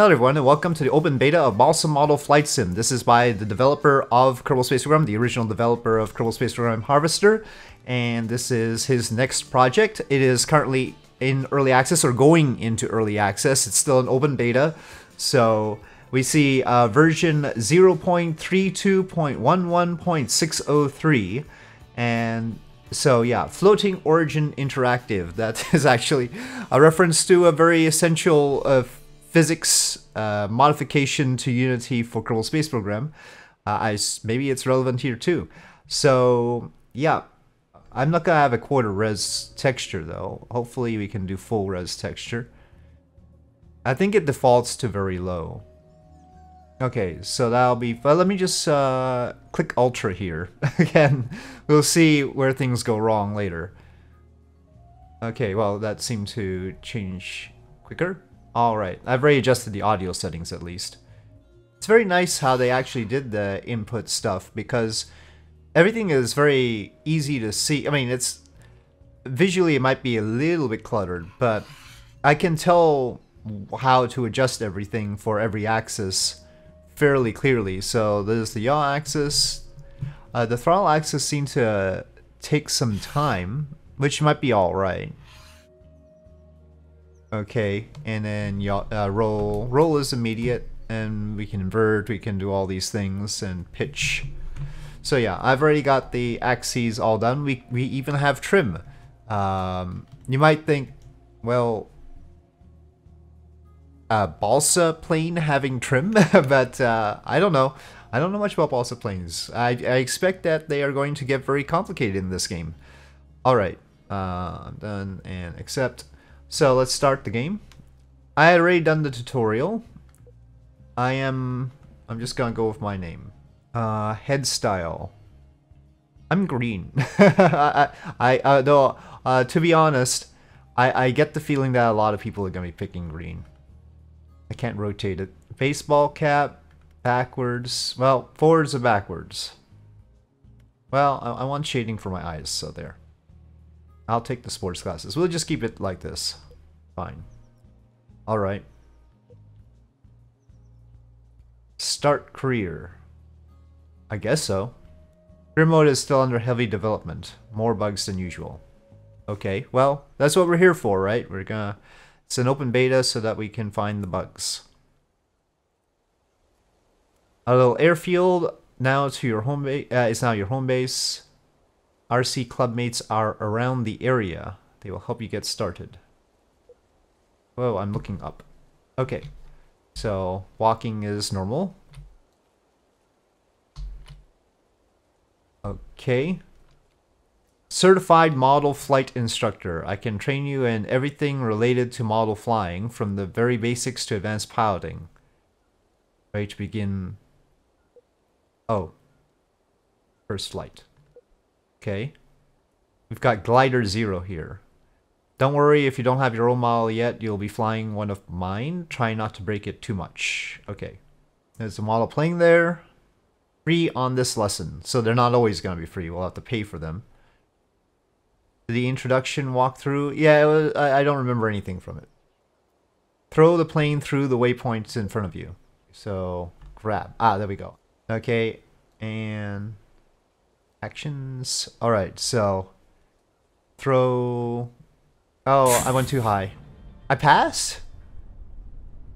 Hello everyone and welcome to the open beta of Balsa Model Flight Sim. This is by the developer of Kerbal Space Program, the original developer of Kerbal Space Program Harvester, and this is his next project. It is currently in early access or going into early access. It's still an open beta, so we see uh, version 0.32.11.603 and so yeah, Floating Origin Interactive. That is actually a reference to a very essential uh, physics uh, modification to Unity for Kerbal Space Program. Uh, I maybe it's relevant here too. So yeah, I'm not gonna have a quarter res texture though. Hopefully we can do full res texture. I think it defaults to very low. Okay, so that'll be, well, let me just uh, click Ultra here. Again, we'll see where things go wrong later. Okay, well, that seemed to change quicker. Alright, I've already adjusted the audio settings at least. It's very nice how they actually did the input stuff because everything is very easy to see. I mean, it's visually it might be a little bit cluttered, but I can tell how to adjust everything for every axis fairly clearly. So there's the yaw axis. Uh, the throttle axis seems to take some time, which might be alright. Okay, and then uh, roll. Roll is immediate, and we can invert, we can do all these things, and pitch. So yeah, I've already got the axes all done. We, we even have trim. Um, you might think, well, uh, balsa plane having trim, but uh, I don't know. I don't know much about balsa planes. I, I expect that they are going to get very complicated in this game. Alright, uh, I'm done and accept. So let's start the game. I had already done the tutorial. I am... I'm just gonna go with my name. Uh, head style. I'm green. I, I, uh, though, uh, to be honest, I, I get the feeling that a lot of people are gonna be picking green. I can't rotate it. Baseball cap, backwards. Well, forwards or backwards. Well, I, I want shading for my eyes, so there. I'll take the sports glasses. We'll just keep it like this. Fine. Alright. Start career. I guess so. Career mode is still under heavy development. More bugs than usual. Okay, well, that's what we're here for, right? We're gonna it's an open beta so that we can find the bugs. A little airfield now to your home base uh, is now your home base. RC clubmates are around the area. They will help you get started. Whoa, I'm looking up. Okay, so walking is normal. Okay, Certified Model Flight Instructor. I can train you in everything related to model flying, from the very basics to advanced piloting. Ready to begin... Oh. First flight. Okay. We've got Glider Zero here. Don't worry, if you don't have your own model yet, you'll be flying one of mine. Try not to break it too much. Okay. There's a model plane there. Free on this lesson. So they're not always going to be free. We'll have to pay for them the introduction walkthrough. Yeah, was, I, I don't remember anything from it. Throw the plane through the waypoints in front of you. So grab. Ah, there we go. Okay, and actions. All right, so throw. Oh, I went too high. I passed.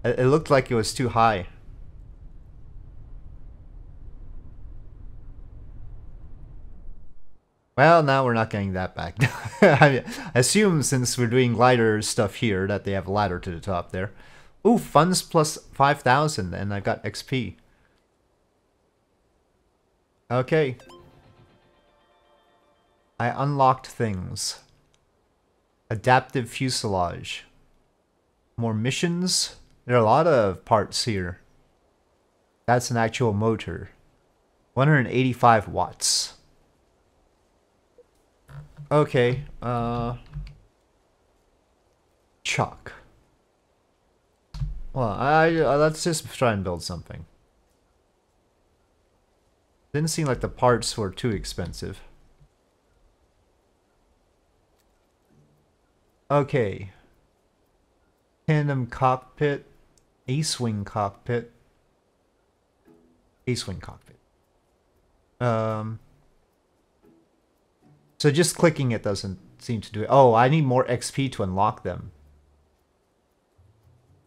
It, it looked like it was too high. Well, now we're not getting that back. I assume since we're doing glider stuff here that they have a ladder to the top there. Ooh, funds plus 5,000 and I got XP. Okay. I unlocked things. Adaptive fuselage. More missions. There are a lot of parts here. That's an actual motor. 185 watts. Okay, uh... Chalk. Well, I, uh, let's just try and build something. Didn't seem like the parts were too expensive. Okay. Tandem cockpit. A-Swing cockpit. A-Swing cockpit. Um, so just clicking it doesn't seem to do it. Oh, I need more XP to unlock them.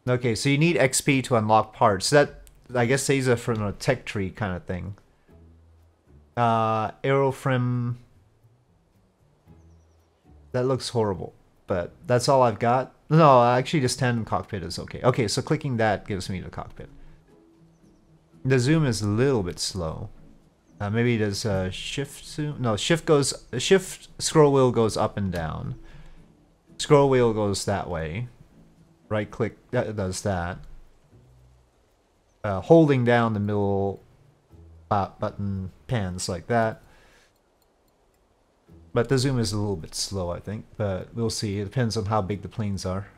Okay, so you need XP to unlock parts. That, I guess, saves it from a tech tree kind of thing. Uh, aeroframe. That looks horrible, but that's all I've got. No, actually, just 10 cockpit is okay. Okay, so clicking that gives me the cockpit. The zoom is a little bit slow. Uh, maybe there's a shift zoom. No, shift goes. Shift scroll wheel goes up and down. Scroll wheel goes that way. Right click that does that. Uh, holding down the middle button pans like that. But the zoom is a little bit slow, I think. But we'll see. It depends on how big the planes are.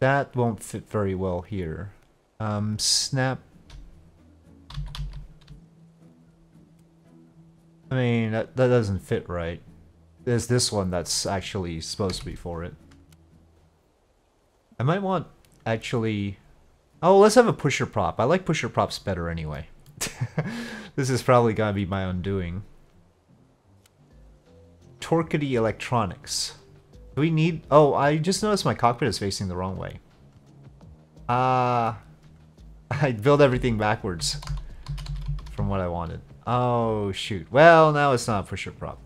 That won't fit very well here. Um, snap I mean, that, that doesn't fit right. There's this one that's actually supposed to be for it. I might want, actually... Oh, let's have a pusher prop. I like pusher props better anyway. this is probably gonna be my undoing. Torquety Electronics. We need... Oh, I just noticed my cockpit is facing the wrong way. Uh, I built everything backwards from what I wanted. Oh, shoot. Well, now it's not a pusher prop.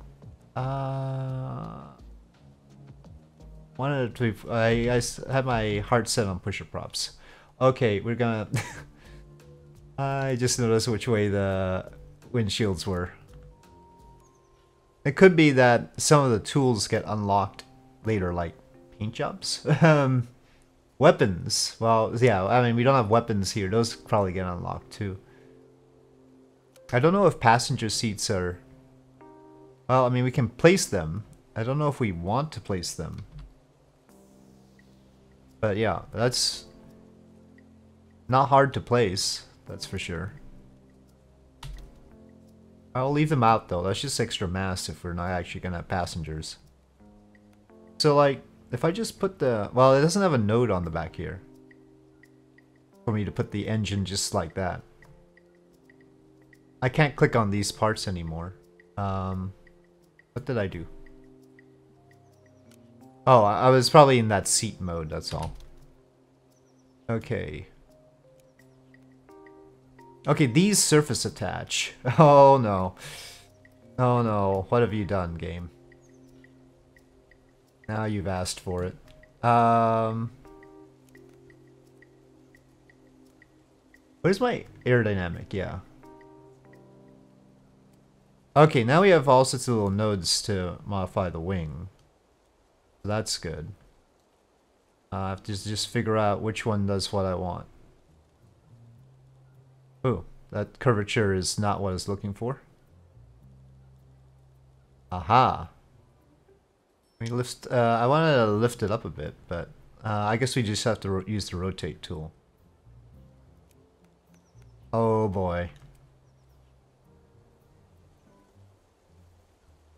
Uh, wanted to. I, I had my heart set on pusher props. Okay, we're gonna. I just noticed which way the windshields were. It could be that some of the tools get unlocked later, like paint jobs. um, weapons. Well, yeah, I mean, we don't have weapons here. Those probably get unlocked too. I don't know if passenger seats are... Well, I mean, we can place them. I don't know if we want to place them. But yeah, that's not hard to place, that's for sure. I'll leave them out though, that's just extra mass if we're not actually gonna have passengers. So like, if I just put the... Well, it doesn't have a node on the back here. For me to put the engine just like that. I can't click on these parts anymore. Um, what did I do? Oh, I was probably in that seat mode, that's all. Okay. Okay, these surface attach. Oh no. Oh no, what have you done, game? Now you've asked for it. Um... Where's my aerodynamic? Yeah. Okay, now we have all sorts of little nodes to modify the wing. that's good. Uh, I have to just figure out which one does what I want. Oh, that curvature is not what I was looking for. Aha. We lift. Uh, I wanted to lift it up a bit, but uh, I guess we just have to use the rotate tool. Oh boy.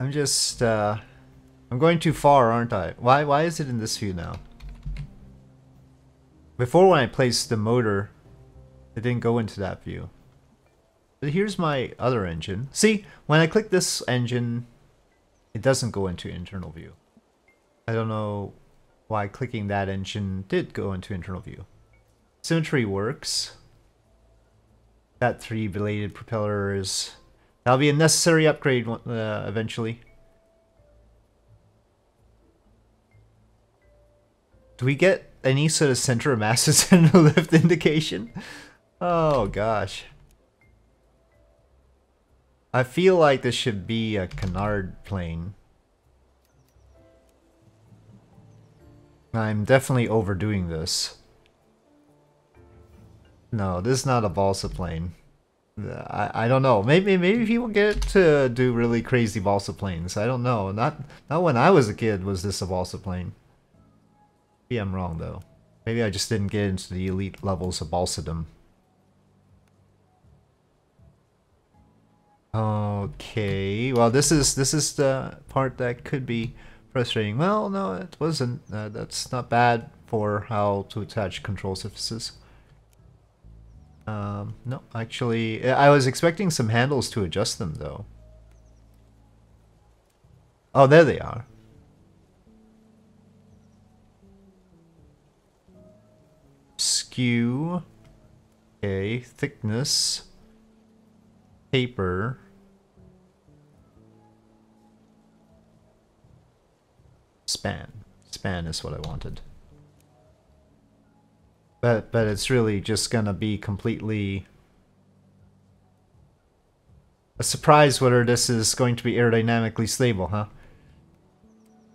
I'm just, uh, I'm going too far, aren't I? Why, why is it in this view now? Before when I placed the motor, it didn't go into that view. But here's my other engine. See, when I click this engine, it doesn't go into internal view. I don't know why clicking that engine did go into internal view. Symmetry works. That three bladed propellers That'll be a necessary upgrade uh, eventually. Do we get any sort of center of masses the lift indication? Oh gosh. I feel like this should be a canard plane. I'm definitely overdoing this. No, this is not a balsa plane. I, I don't know. Maybe maybe people get to do really crazy balsa planes. I don't know. Not not when I was a kid was this a balsa plane. Maybe I'm wrong though. Maybe I just didn't get into the elite levels of balsadom. Okay, well this is this is the part that could be frustrating. Well, no, it wasn't. Uh, that's not bad for how to attach control surfaces. Um, no, actually, I was expecting some handles to adjust them though. Oh, there they are. Skew. Okay, thickness. Paper. Span. Span is what I wanted. But but it's really just gonna be completely a surprise whether this is going to be aerodynamically stable, huh?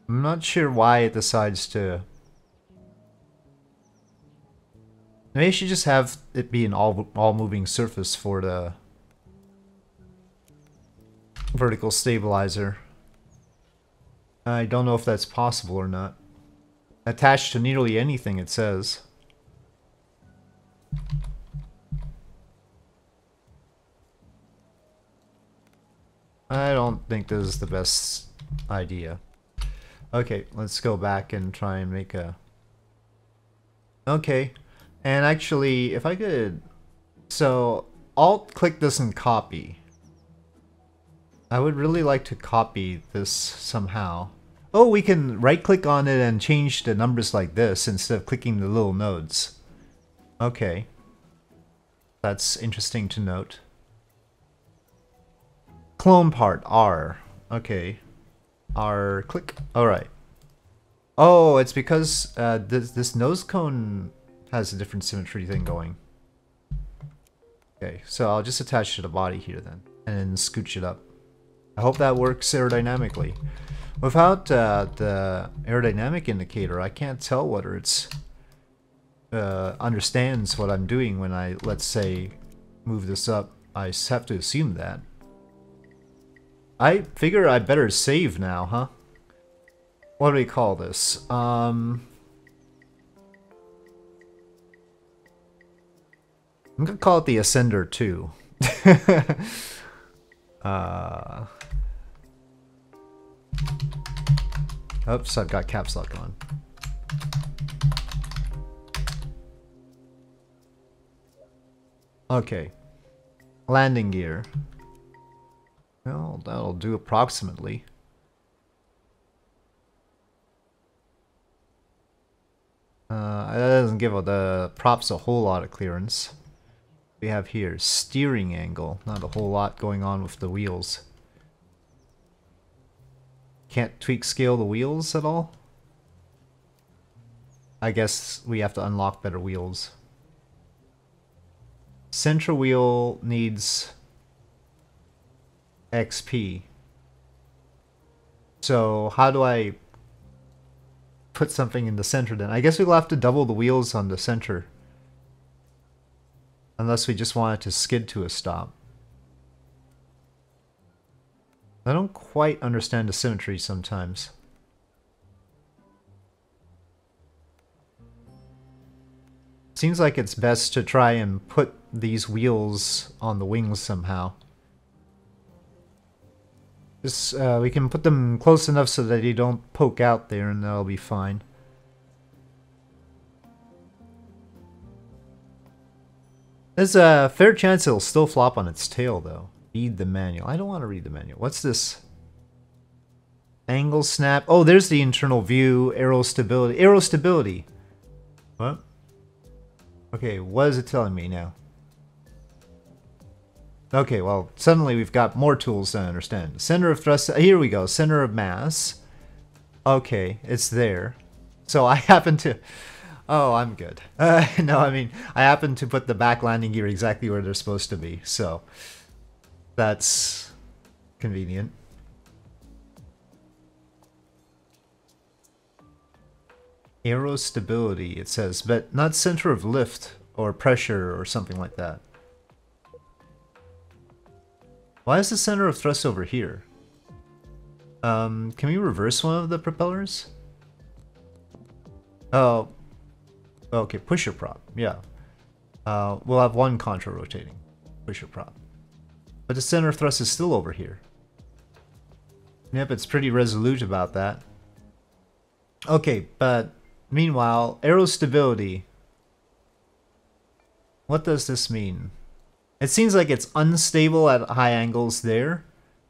I'm not sure why it decides to... Maybe you should just have it be an all, all moving surface for the vertical stabilizer. I don't know if that's possible or not. Attached to nearly anything it says. I don't think this is the best idea. Okay, let's go back and try and make a... Okay, and actually, if I could... So, alt-click this and copy. I would really like to copy this somehow. Oh, we can right-click on it and change the numbers like this instead of clicking the little nodes. Okay. That's interesting to note. Clone part, R. Okay. R, click. Alright. Oh, it's because uh, this, this nose cone has a different symmetry thing going. Okay, so I'll just attach to the body here then, and scooch it up. I hope that works aerodynamically. Without uh, the aerodynamic indicator, I can't tell whether it's uh, understands what I'm doing when I, let's say, move this up. I have to assume that. I figure I better save now, huh? What do we call this? Um... I'm gonna call it the Ascender 2. uh... Oops, I've got caps lock on. Okay. Landing gear. Well, that'll do approximately. Uh, that doesn't give the props a whole lot of clearance. We have here steering angle, not a whole lot going on with the wheels. Can't tweak scale the wheels at all? I guess we have to unlock better wheels. Center wheel needs XP. So how do I put something in the center then? I guess we'll have to double the wheels on the center. Unless we just want it to skid to a stop. I don't quite understand the symmetry sometimes. Seems like it's best to try and put these wheels on the wings somehow. Just, uh, we can put them close enough so that they don't poke out there and that'll be fine. There's a fair chance it'll still flop on its tail though. Read the manual. I don't want to read the manual. What's this? Angle snap. Oh, there's the internal view. Aero stability. Aero stability. What? Okay, what is it telling me now? Okay, well, suddenly we've got more tools to understand. Center of thrust, uh, here we go, center of mass. Okay, it's there. So I happen to, oh, I'm good. Uh, no, I mean, I happen to put the back landing gear exactly where they're supposed to be, so that's convenient. Aero stability, it says, but not center of lift or pressure or something like that. Why is the center of thrust over here? Um, can we reverse one of the propellers? Oh, okay, pusher prop, yeah. Uh, we'll have one contra rotating, pusher prop. But the center thrust is still over here. Yep, it's pretty resolute about that. Okay, but Meanwhile, aero stability. What does this mean? It seems like it's unstable at high angles there.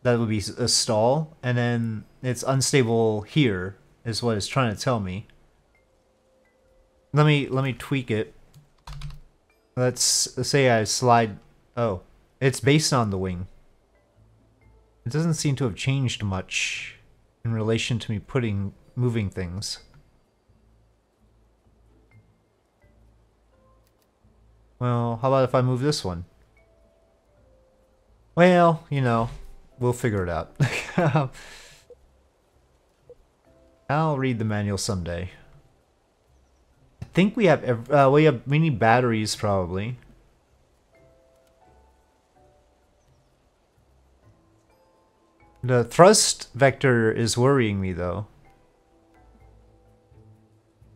That would be a stall. And then it's unstable here is what it's trying to tell me. Let me let me tweak it. Let's, say I slide. Oh, it's based on the wing. It doesn't seem to have changed much in relation to me putting moving things. Well, how about if I move this one? Well, you know, we'll figure it out. I'll read the manual someday. Think we have, uh, we have mini batteries probably. The thrust vector is worrying me though.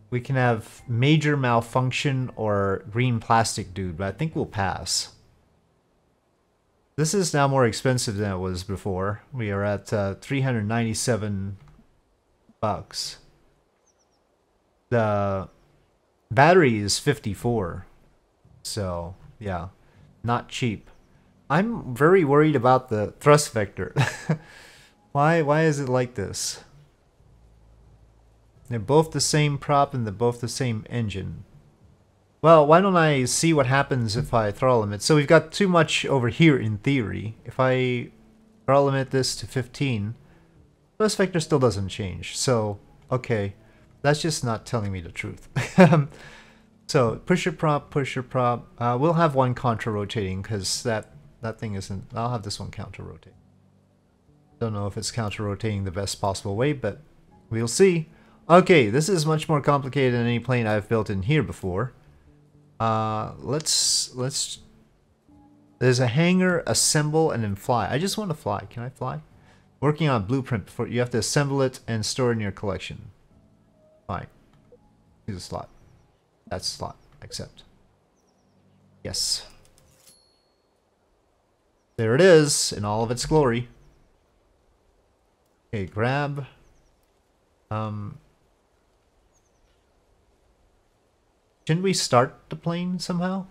We can have major malfunction or green plastic dude, but I think we'll pass. This is now more expensive than it was before. We are at uh, 397 bucks. The battery is 54. So, yeah, not cheap. I'm very worried about the thrust vector. why why is it like this? They're both the same prop and they're both the same engine. Well, why don't I see what happens if I throttle limit? So we've got too much over here in theory. If I throttle limit this to 15, thrust vector still doesn't change. So, okay, that's just not telling me the truth. so pusher prop, pusher prop. Uh, we'll have one contra rotating because that that thing isn't... I'll have this one counter rotating. Don't know if it's counter-rotating the best possible way, but we'll see. Okay, this is much more complicated than any plane I've built in here before. Uh, let's... let's... There's a hangar, assemble, and then fly. I just want to fly. Can I fly? Working on blueprint before you have to assemble it and store it in your collection. Fine. Use a slot. That's slot. Accept. Yes. There it is, in all of its glory. Okay, grab. Um, shouldn't we start the plane somehow?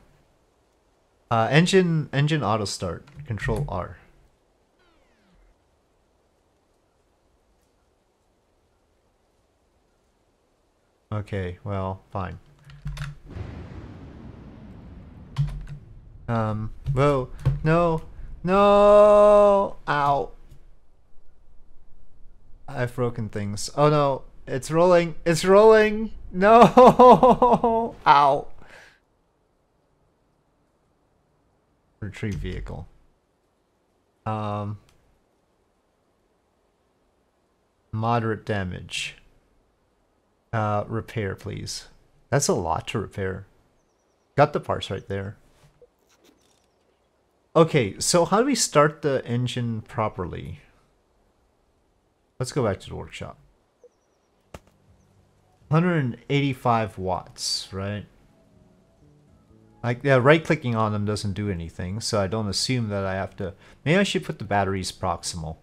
Uh, engine, engine auto start. Control R. Okay, well, fine. Um, whoa, no, no! Ow. I've broken things. Oh no, it's rolling. It's rolling. No! Ow. Retrieve vehicle. Um. Moderate damage. Uh, repair, please. That's a lot to repair. Got the parts right there. Okay, so how do we start the engine properly? Let's go back to the workshop. 185 watts, right? Like, yeah, right-clicking on them doesn't do anything, so I don't assume that I have to... Maybe I should put the batteries proximal.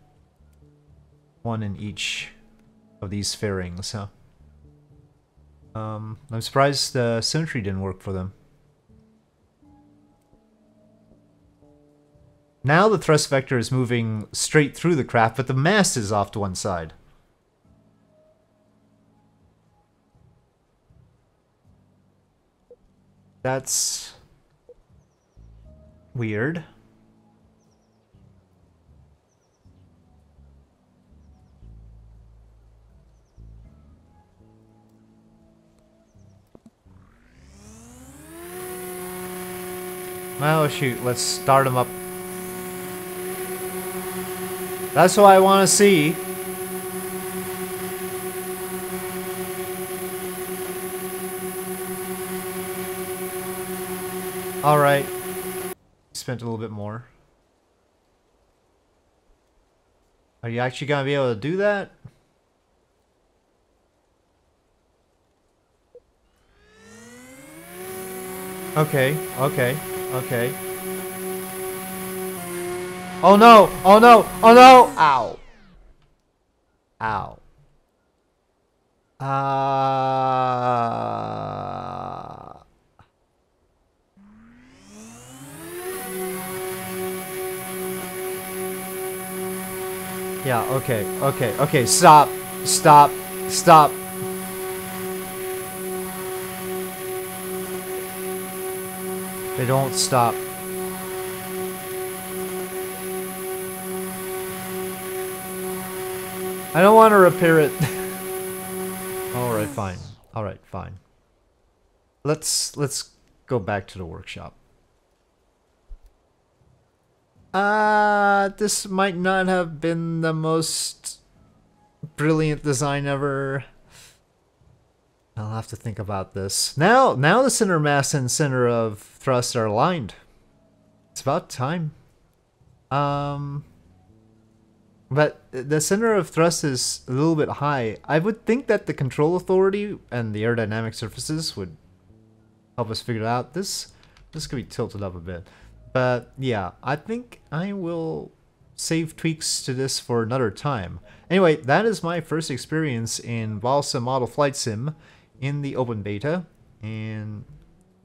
One in each of these fairings, huh? Um, I'm surprised the symmetry didn't work for them. Now the thrust vector is moving straight through the craft, but the mass is off to one side. That's weird. Well, shoot, let's start them up that's what I want to see. Alright. Spent a little bit more. Are you actually going to be able to do that? Okay, okay, okay. Oh no! Oh no! Oh no! Ow! Ow. Uh... Yeah, okay, okay, okay, stop, stop, stop. They don't stop. I don't want to repair it. Alright, fine. Alright, fine. Let's let's go back to the workshop. Uh, this might not have been the most brilliant design ever. I'll have to think about this. Now, now the center mass and center of thrust are aligned. It's about time. Um, but the center of thrust is a little bit high. I would think that the control authority and the aerodynamic surfaces would help us figure it out. This this could be tilted up a bit. But yeah, I think I will save tweaks to this for another time. Anyway, that is my first experience in Balsa Model Flight Sim in the open beta. And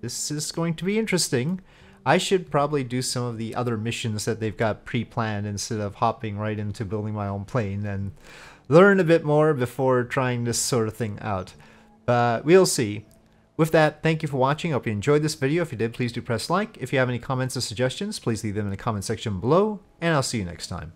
this is going to be interesting. I should probably do some of the other missions that they've got pre-planned instead of hopping right into building my own plane and learn a bit more before trying this sort of thing out. But we'll see. With that, thank you for watching. I hope you enjoyed this video. If you did, please do press like. If you have any comments or suggestions, please leave them in the comment section below, and I'll see you next time.